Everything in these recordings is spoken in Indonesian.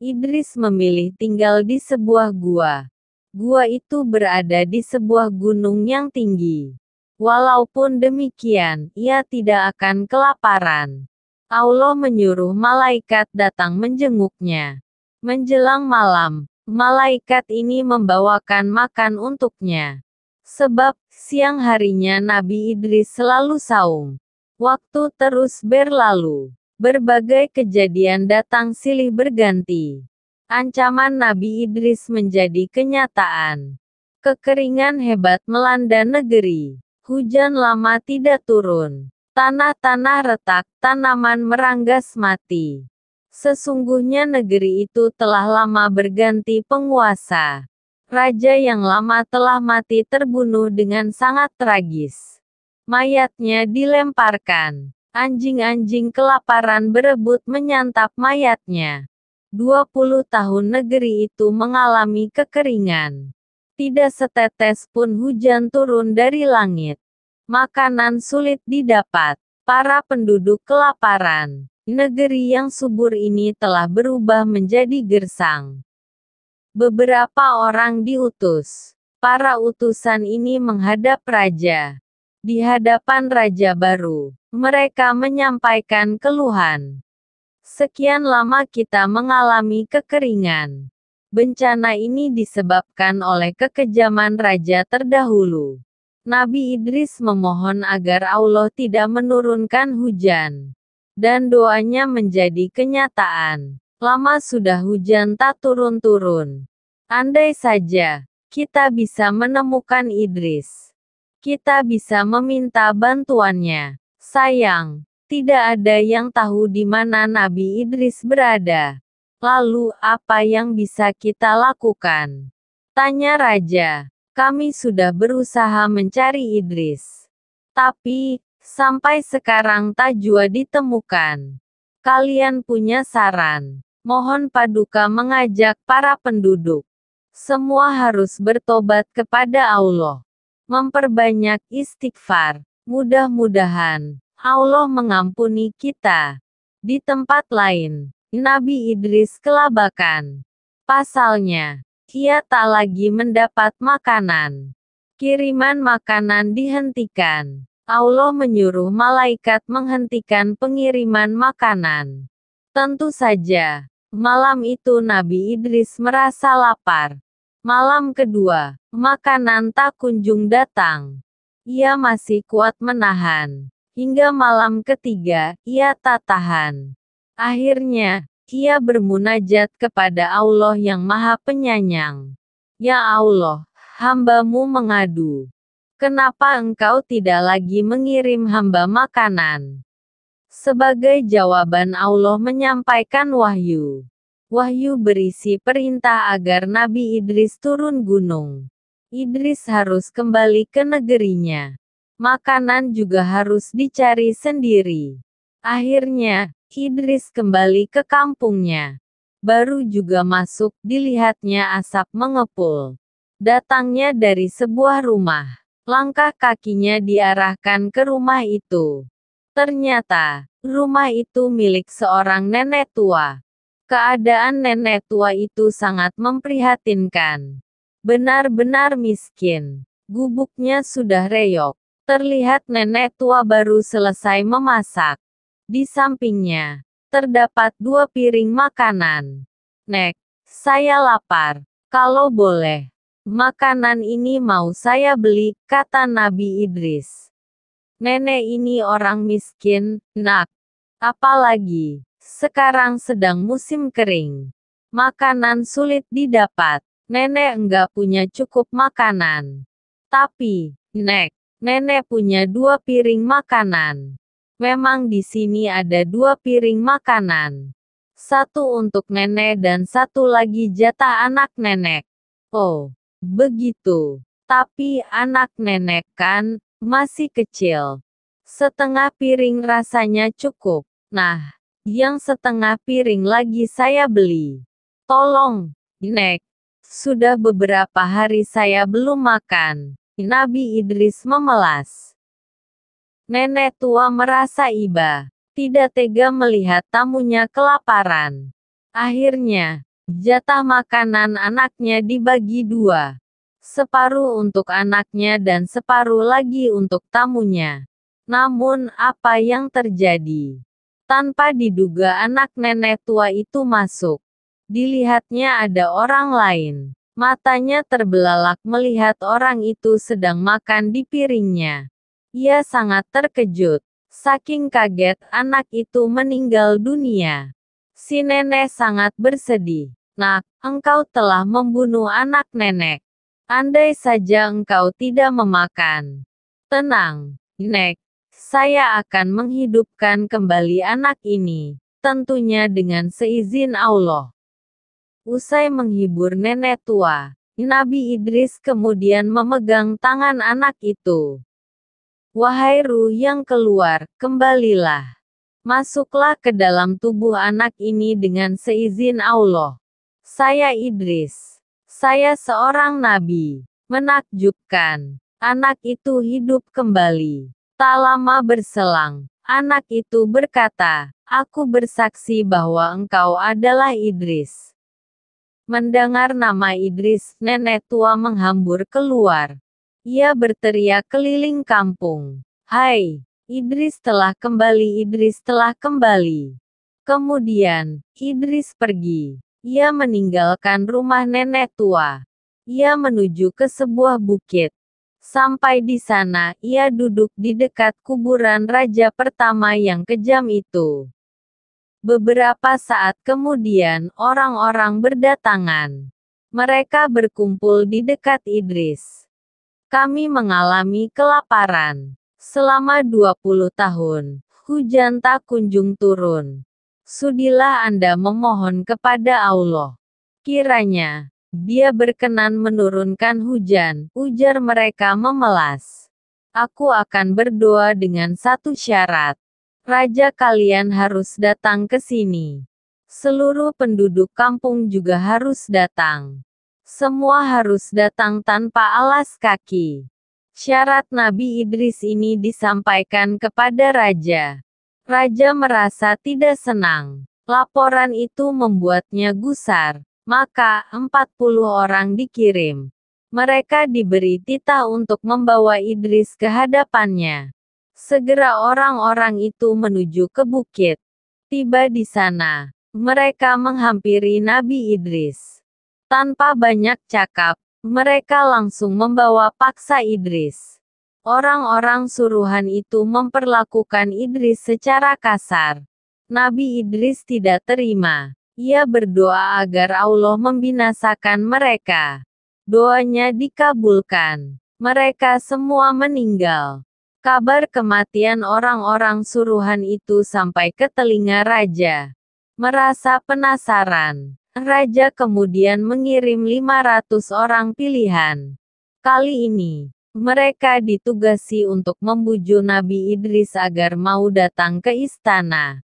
Idris memilih tinggal di sebuah gua. Gua itu berada di sebuah gunung yang tinggi. Walaupun demikian, ia tidak akan kelaparan. Allah menyuruh malaikat datang menjenguknya. Menjelang malam, malaikat ini membawakan makan untuknya. Sebab, siang harinya Nabi Idris selalu saum. Waktu terus berlalu. Berbagai kejadian datang silih berganti. Ancaman Nabi Idris menjadi kenyataan. Kekeringan hebat melanda negeri. Hujan lama tidak turun. Tanah-tanah retak, tanaman meranggas mati. Sesungguhnya negeri itu telah lama berganti penguasa. Raja yang lama telah mati terbunuh dengan sangat tragis. Mayatnya dilemparkan. Anjing-anjing kelaparan berebut menyantap mayatnya. 20 tahun negeri itu mengalami kekeringan. Tidak setetes pun hujan turun dari langit. Makanan sulit didapat. Para penduduk kelaparan. Negeri yang subur ini telah berubah menjadi gersang. Beberapa orang diutus. Para utusan ini menghadap raja. Di hadapan raja baru, mereka menyampaikan keluhan. Sekian lama kita mengalami kekeringan. Bencana ini disebabkan oleh kekejaman raja terdahulu. Nabi Idris memohon agar Allah tidak menurunkan hujan. Dan doanya menjadi kenyataan. Lama sudah hujan tak turun-turun. Andai saja, kita bisa menemukan Idris kita bisa meminta bantuannya. Sayang, tidak ada yang tahu di mana Nabi Idris berada. Lalu, apa yang bisa kita lakukan? Tanya raja. Kami sudah berusaha mencari Idris. Tapi, sampai sekarang tak jua ditemukan. Kalian punya saran. Mohon Paduka mengajak para penduduk. Semua harus bertobat kepada Allah memperbanyak istighfar. Mudah-mudahan Allah mengampuni kita. Di tempat lain, Nabi Idris kelabakan. Pasalnya, ia tak lagi mendapat makanan. Kiriman makanan dihentikan. Allah menyuruh malaikat menghentikan pengiriman makanan. Tentu saja, malam itu Nabi Idris merasa lapar. Malam kedua, makanan tak kunjung datang. Ia masih kuat menahan. Hingga malam ketiga, ia tak tahan. Akhirnya, ia bermunajat kepada Allah yang Maha Penyayang. Ya Allah, hambamu mengadu. Kenapa engkau tidak lagi mengirim hamba makanan? Sebagai jawaban Allah menyampaikan wahyu. Wahyu berisi perintah agar Nabi Idris turun gunung. Idris harus kembali ke negerinya. Makanan juga harus dicari sendiri. Akhirnya, Idris kembali ke kampungnya. Baru juga masuk, dilihatnya asap mengepul. Datangnya dari sebuah rumah. Langkah kakinya diarahkan ke rumah itu. Ternyata, rumah itu milik seorang nenek tua. Keadaan nenek tua itu sangat memprihatinkan. Benar-benar miskin. Gubuknya sudah reyok. Terlihat nenek tua baru selesai memasak. Di sampingnya, terdapat dua piring makanan. Nek, saya lapar. Kalau boleh, makanan ini mau saya beli, kata Nabi Idris. Nenek ini orang miskin, nak. Apalagi, sekarang sedang musim kering. Makanan sulit didapat. Nenek enggak punya cukup makanan. Tapi, Nek, nenek punya dua piring makanan. Memang di sini ada dua piring makanan. Satu untuk nenek dan satu lagi jatah anak nenek. Oh, begitu. Tapi anak nenek kan masih kecil. Setengah piring rasanya cukup. Nah, yang setengah piring lagi saya beli. Tolong, Nek. Sudah beberapa hari saya belum makan. Nabi Idris memelas. Nenek tua merasa iba. Tidak tega melihat tamunya kelaparan. Akhirnya, Jatah makanan anaknya dibagi dua. Separuh untuk anaknya dan separuh lagi untuk tamunya. Namun, apa yang terjadi? Tanpa diduga anak nenek tua itu masuk. Dilihatnya ada orang lain. Matanya terbelalak melihat orang itu sedang makan di piringnya. Ia sangat terkejut. Saking kaget anak itu meninggal dunia. Si nenek sangat bersedih. Nak, engkau telah membunuh anak nenek. Andai saja engkau tidak memakan. Tenang, Nek. Saya akan menghidupkan kembali anak ini, tentunya dengan seizin Allah. Usai menghibur nenek tua, Nabi Idris kemudian memegang tangan anak itu. Wahai ruh yang keluar, kembalilah. Masuklah ke dalam tubuh anak ini dengan seizin Allah. Saya Idris. Saya seorang nabi. Menakjubkan. Anak itu hidup kembali. Tak lama berselang, anak itu berkata, Aku bersaksi bahwa engkau adalah Idris. Mendengar nama Idris, nenek tua menghambur keluar. Ia berteriak keliling kampung. Hai, Idris telah kembali Idris telah kembali. Kemudian, Idris pergi. Ia meninggalkan rumah nenek tua. Ia menuju ke sebuah bukit. Sampai di sana, ia duduk di dekat kuburan raja pertama yang kejam itu. Beberapa saat kemudian, orang-orang berdatangan. Mereka berkumpul di dekat Idris. Kami mengalami kelaparan. Selama 20 tahun, hujan tak kunjung turun. Sudilah Anda memohon kepada Allah. Kiranya, dia berkenan menurunkan hujan, ujar mereka memelas. Aku akan berdoa dengan satu syarat. Raja kalian harus datang ke sini. Seluruh penduduk kampung juga harus datang. Semua harus datang tanpa alas kaki. Syarat Nabi Idris ini disampaikan kepada raja. Raja merasa tidak senang. Laporan itu membuatnya gusar. Maka, 40 orang dikirim. Mereka diberi titah untuk membawa Idris ke hadapannya. Segera orang-orang itu menuju ke bukit. Tiba di sana, mereka menghampiri Nabi Idris. Tanpa banyak cakap, mereka langsung membawa paksa Idris. Orang-orang suruhan itu memperlakukan Idris secara kasar. Nabi Idris tidak terima. Ia berdoa agar Allah membinasakan mereka. Doanya dikabulkan. Mereka semua meninggal. Kabar kematian orang-orang suruhan itu sampai ke telinga raja. Merasa penasaran, raja kemudian mengirim 500 orang pilihan. Kali ini, mereka ditugasi untuk membujuk Nabi Idris agar mau datang ke istana.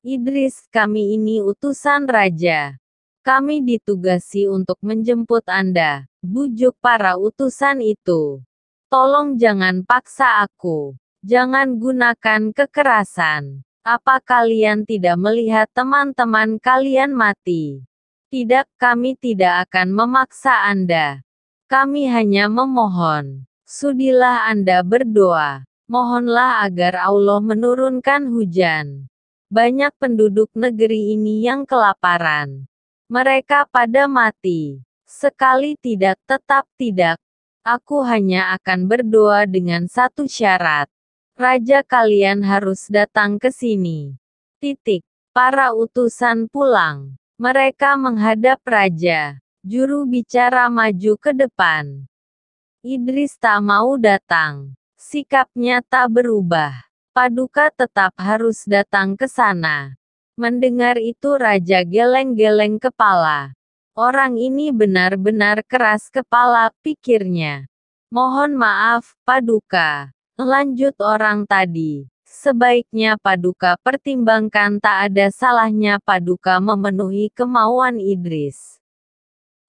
Idris, kami ini utusan raja. Kami ditugasi untuk menjemput Anda, bujuk para utusan itu. Tolong jangan paksa aku. Jangan gunakan kekerasan. Apa kalian tidak melihat teman-teman kalian mati? Tidak, kami tidak akan memaksa Anda. Kami hanya memohon. Sudilah Anda berdoa. Mohonlah agar Allah menurunkan hujan. Banyak penduduk negeri ini yang kelaparan. Mereka pada mati. Sekali tidak tetap tidak. Aku hanya akan berdoa dengan satu syarat. Raja kalian harus datang ke sini. Titik. Para utusan pulang. Mereka menghadap raja. Juru bicara maju ke depan. Idris tak mau datang. Sikapnya tak berubah. Paduka tetap harus datang ke sana. Mendengar itu raja geleng-geleng kepala. Orang ini benar-benar keras kepala, pikirnya. Mohon maaf, Paduka. Lanjut orang tadi. Sebaiknya Paduka pertimbangkan tak ada salahnya Paduka memenuhi kemauan Idris.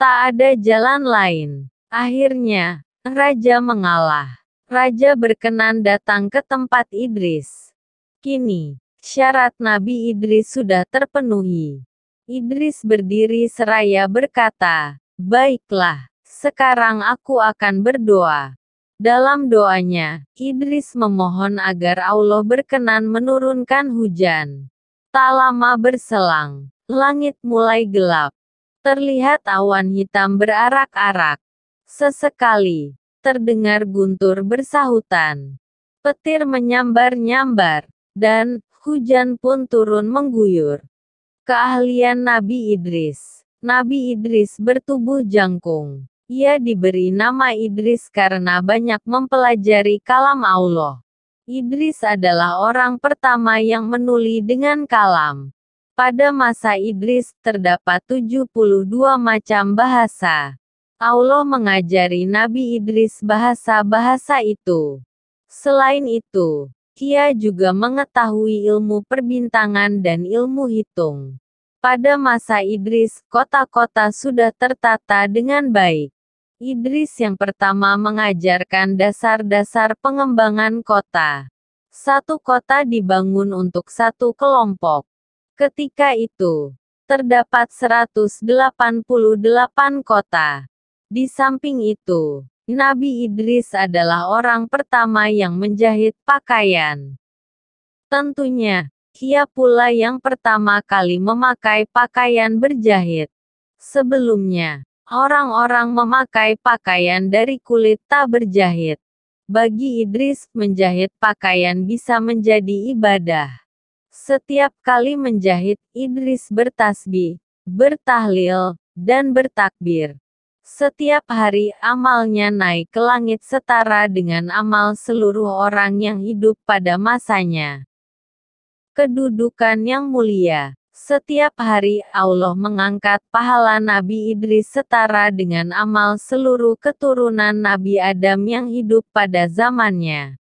Tak ada jalan lain. Akhirnya, Raja mengalah. Raja berkenan datang ke tempat Idris. Kini, syarat Nabi Idris sudah terpenuhi. Idris berdiri seraya berkata, Baiklah, sekarang aku akan berdoa. Dalam doanya, Idris memohon agar Allah berkenan menurunkan hujan. Tak lama berselang, langit mulai gelap. Terlihat awan hitam berarak-arak. Sesekali, terdengar guntur bersahutan. Petir menyambar-nyambar, dan hujan pun turun mengguyur. Keahlian Nabi Idris Nabi Idris bertubuh jangkung. Ia diberi nama Idris karena banyak mempelajari kalam Allah. Idris adalah orang pertama yang menuli dengan kalam. Pada masa Idris terdapat 72 macam bahasa. Allah mengajari Nabi Idris bahasa-bahasa itu. Selain itu, Kia juga mengetahui ilmu perbintangan dan ilmu hitung. Pada masa Idris, kota-kota sudah tertata dengan baik. Idris yang pertama mengajarkan dasar-dasar pengembangan kota. Satu kota dibangun untuk satu kelompok. Ketika itu, terdapat 188 kota. Di samping itu, Nabi Idris adalah orang pertama yang menjahit pakaian. Tentunya, ia pula yang pertama kali memakai pakaian berjahit. Sebelumnya, orang-orang memakai pakaian dari kulit tak berjahit. Bagi Idris, menjahit pakaian bisa menjadi ibadah. Setiap kali menjahit, Idris bertasbih, bertahlil, dan bertakbir. Setiap hari amalnya naik ke langit setara dengan amal seluruh orang yang hidup pada masanya. Kedudukan yang mulia. Setiap hari Allah mengangkat pahala Nabi Idris setara dengan amal seluruh keturunan Nabi Adam yang hidup pada zamannya.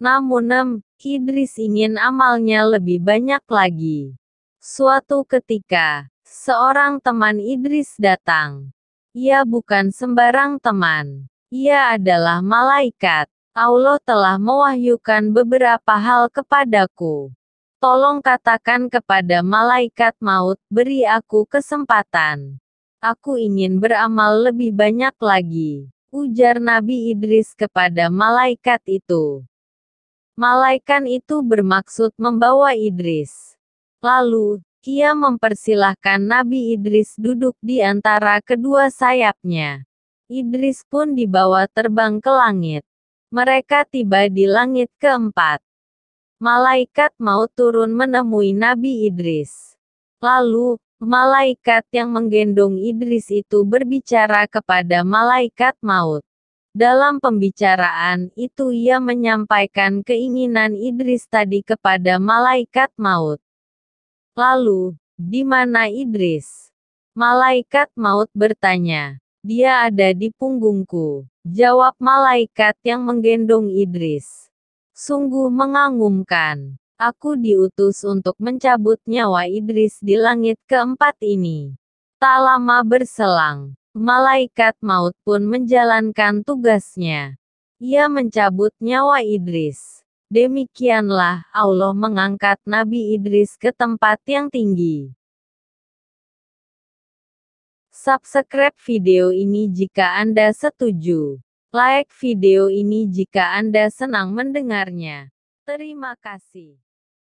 Namun, Idris ingin amalnya lebih banyak lagi. Suatu ketika, seorang teman Idris datang. Ia bukan sembarang teman. Ia adalah malaikat. Allah telah mewahyukan beberapa hal kepadaku. Tolong katakan kepada malaikat maut, beri aku kesempatan. Aku ingin beramal lebih banyak lagi. Ujar Nabi Idris kepada malaikat itu. Malaikat itu bermaksud membawa Idris. Lalu, ia mempersilahkan Nabi Idris duduk di antara kedua sayapnya. Idris pun dibawa terbang ke langit. Mereka tiba di langit keempat. Malaikat mau turun menemui Nabi Idris. Lalu, malaikat yang menggendong Idris itu berbicara kepada malaikat maut. Dalam pembicaraan itu ia menyampaikan keinginan Idris tadi kepada malaikat maut. Lalu, di mana Idris? Malaikat maut bertanya. Dia ada di punggungku. Jawab malaikat yang menggendong Idris. Sungguh mengagumkan. Aku diutus untuk mencabut nyawa Idris di langit keempat ini. Tak lama berselang, malaikat maut pun menjalankan tugasnya. Ia mencabut nyawa Idris. Demikianlah Allah mengangkat Nabi Idris ke tempat yang tinggi. Subscribe video ini jika Anda setuju. Like video ini jika Anda senang mendengarnya. Terima kasih.